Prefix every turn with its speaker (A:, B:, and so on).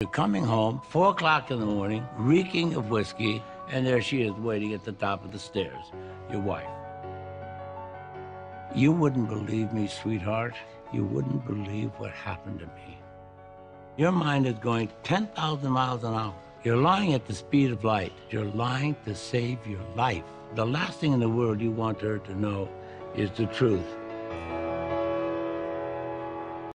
A: You're coming home, four o'clock in the morning, reeking of whiskey, and there she is waiting at the top of the stairs, your wife. You wouldn't believe me, sweetheart. You wouldn't believe what happened to me. Your mind is going 10,000 miles an hour. You're lying at the speed of light. You're lying to save your life. The last thing in the world you want her to know is the truth.